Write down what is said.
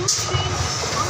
Tudo bem.